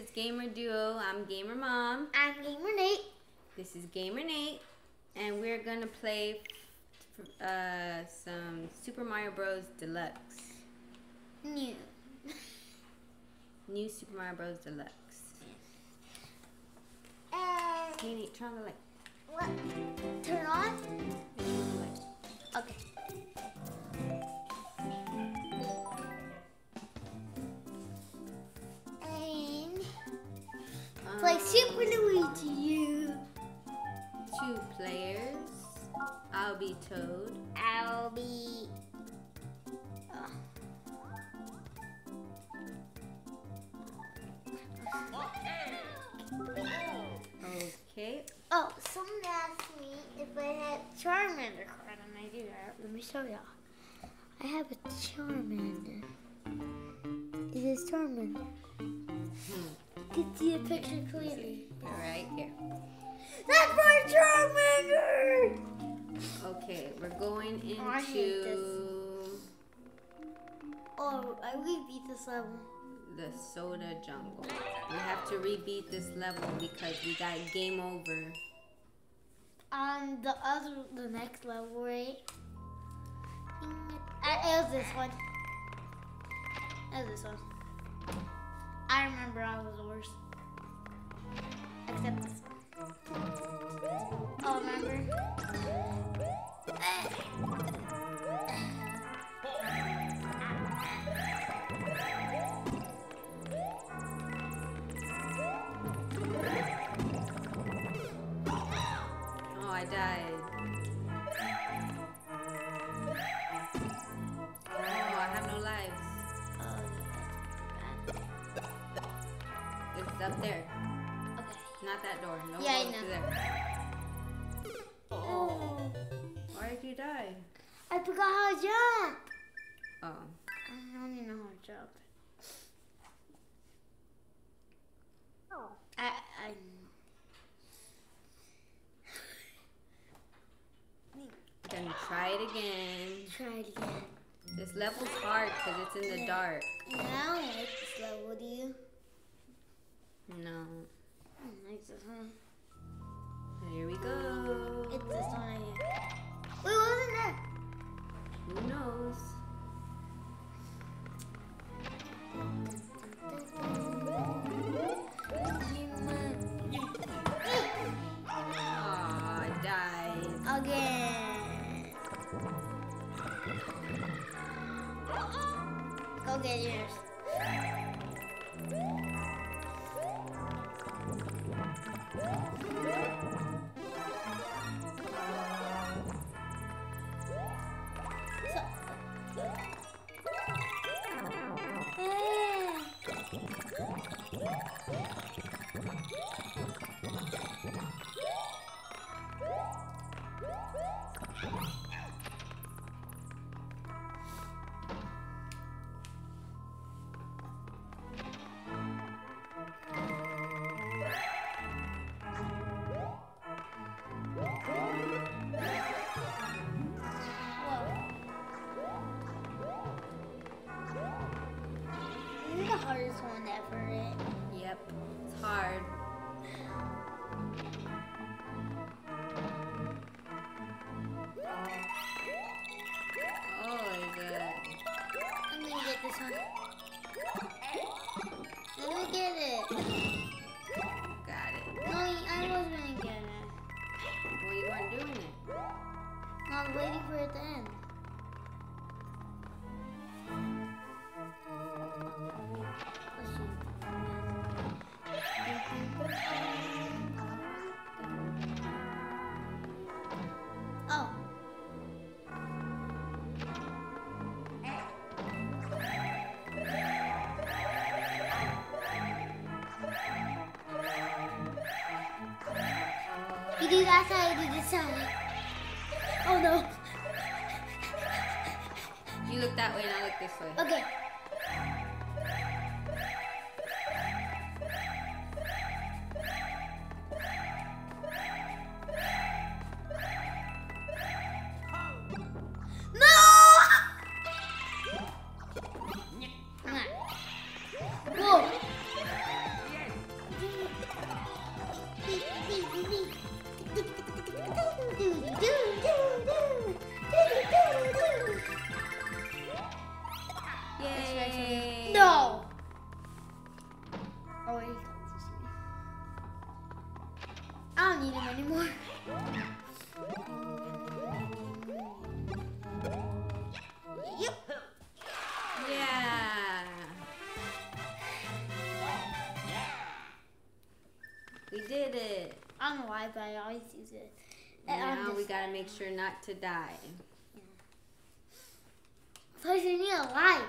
is Gamer Duo. I'm Gamer Mom. I'm Gamer Nate. This is Gamer Nate, and we're gonna play uh, some Super Mario Bros. Deluxe. New. New Super Mario Bros. Deluxe. Hey Nate, turn on the light. what? Turn on? Turn on the light. Okay. Play Super Luigi U. Two players. I'll be Toad. I'll be. Okay. Oh, someone asked me if I had Charmander card, and I do that. Let me show y'all. I have a Charmander. It is Charmander. Hmm. You can see the picture clearly. All right here. That's my Charmander! Okay, we're going Oh, I hate into Oh, I rebeat this level. the soda jungle. We have to rebeat this level because we got game over. On the other, the next level, right? Uh, it was this one. It was this one. I remember I was the worst. Except this one. Oh, remember? Eh. It's up there. Okay. Not that door. No Yeah, I know. there. Oh, Why did you die? I forgot how to jump. Oh. I don't even know how to jump. Oh. I, I, Then try it again. try it again. This level's hard because it's in the dark. Now I like this level, do you? No. I like this one. Here we go. It's this one right here. Wait, what was in there? Who knows? Aw, died. Again. Go get yours. you do that side, I do this side. Oh no. You look that way and I look this way. Okay. Don't need him anymore. Yep. Yeah. We did it. I don't know why, but I always use it. And Now we gotta make sure not to die. Plus, you need a life.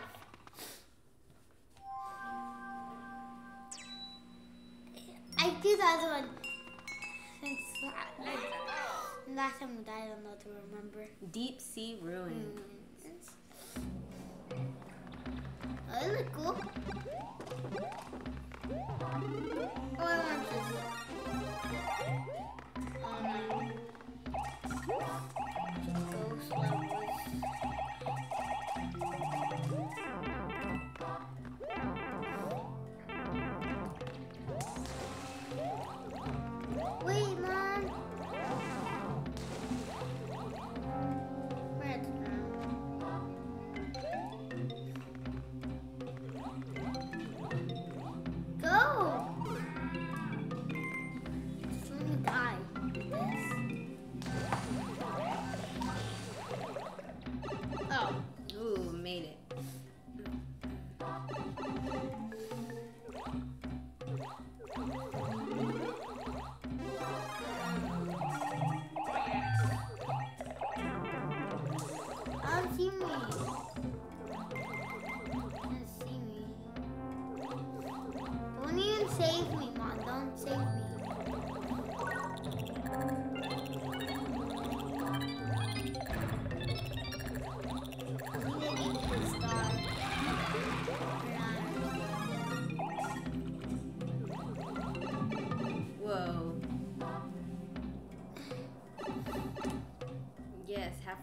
I do that one since la- like, last time we died. I don't know to remember. Deep sea ruin. Oh, they look cool. Oh, I want this.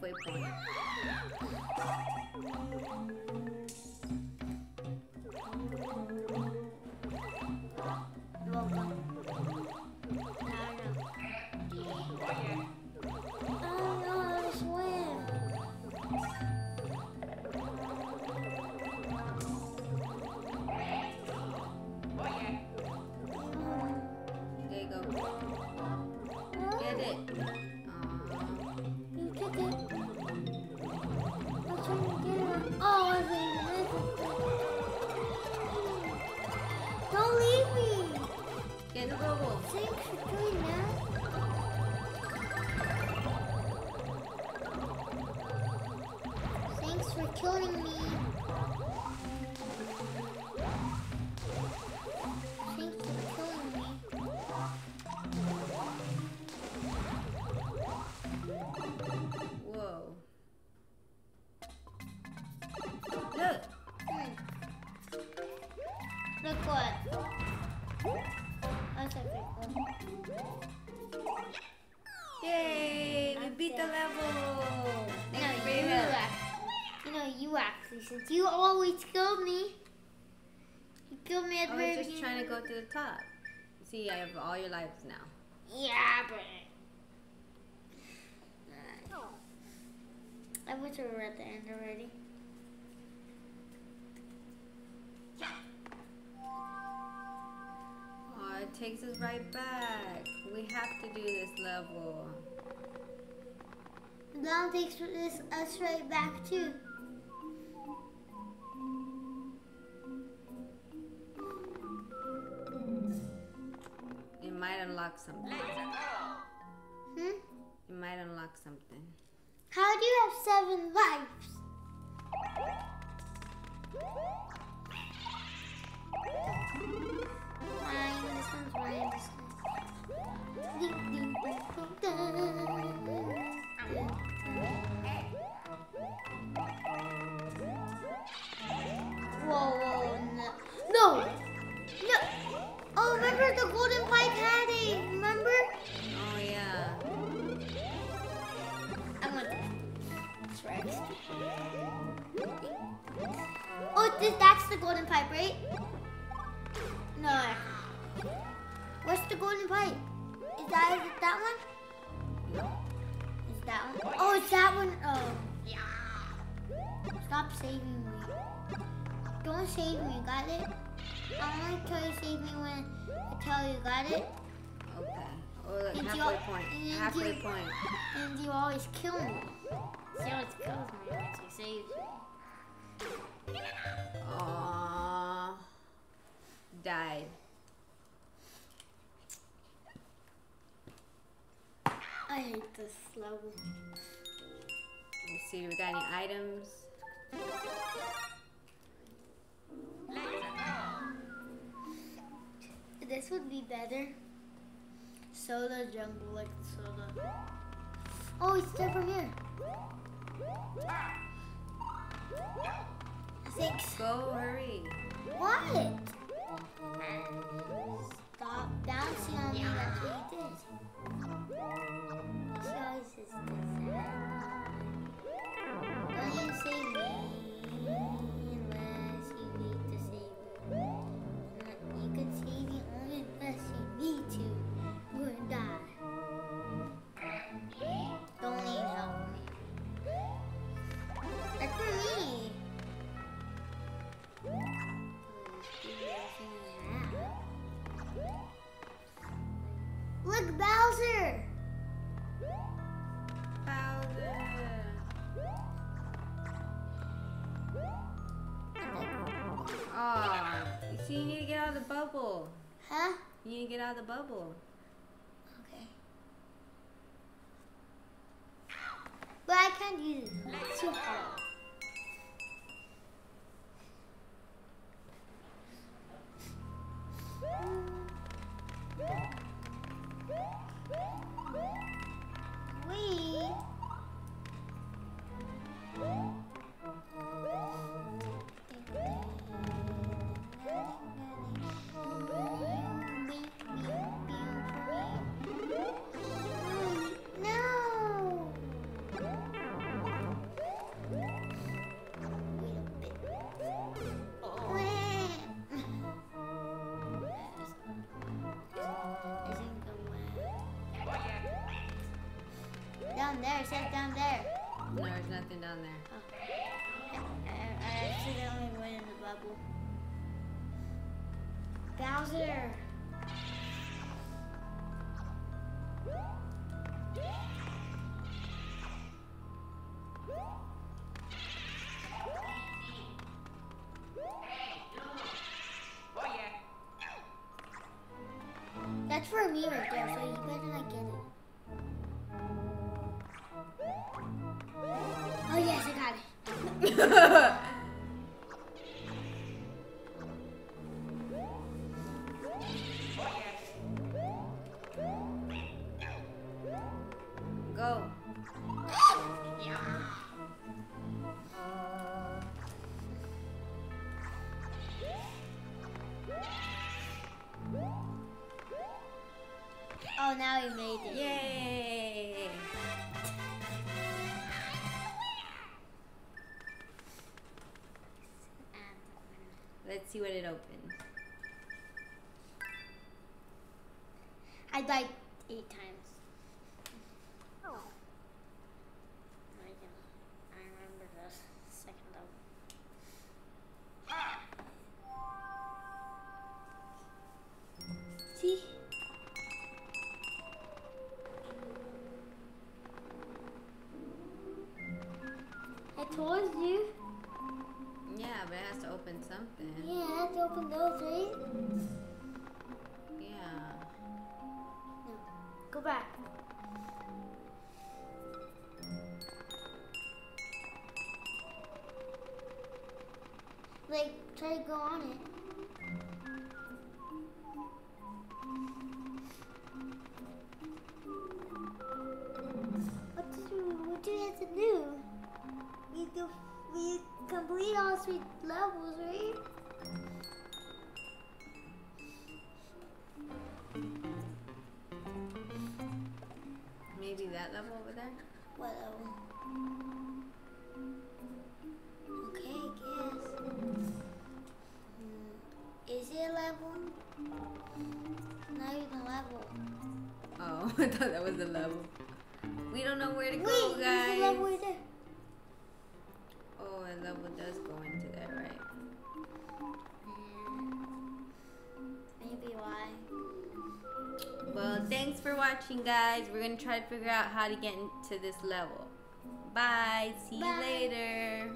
Yes, halfway you actually, since you always killed me. You killed me at the I was just trying to go to the top. See, I have all your lives now. Yeah, but. I wish we were at the end already. Oh, it takes us right back. We have to do this level. Now takes us right back too. Unlock something. Hmm? It might unlock something. How do you have seven lives? Mine, this one's mine, this one's Ding, it's that one. Oh. Yeah. Stop saving me. Don't save me, got it? I'll only tell you save me when I tell you got it. Okay. Or like And you halfway al- point. and Halfway you- point. And you always kill me. She always kills me when she saves me. Aww. Died. I hate this level. Let's see, do we got any items? This would be better. Soda jungle like soda. Oh, it's different here. Six. Go, hurry. What? Stop bouncing on me. That's what you did. Out of the bubble. Huh? You need to get out of the bubble. Okay. But I can't use it. It's too hard. Wait. Down there, it says down there. No, there's nothing down there. Oh. I, I accidentally went in the bubble. Bowser. That's for me right there, so you better not get it. Oh yes, I got it. Go. Oh, now he made it. Yay! Let's see what it opens. I died go on it. What you, what do we have to do? We do, we complete all three levels, right? Maybe that level over there? What level? level. Oh, I thought that was the level. We don't know where to Wait, go, guys. Level there. Oh, a level does go into that, right? Hmm. Maybe why. Well, thanks for watching, guys. We're going to try to figure out how to get into this level. Bye. See Bye. you later.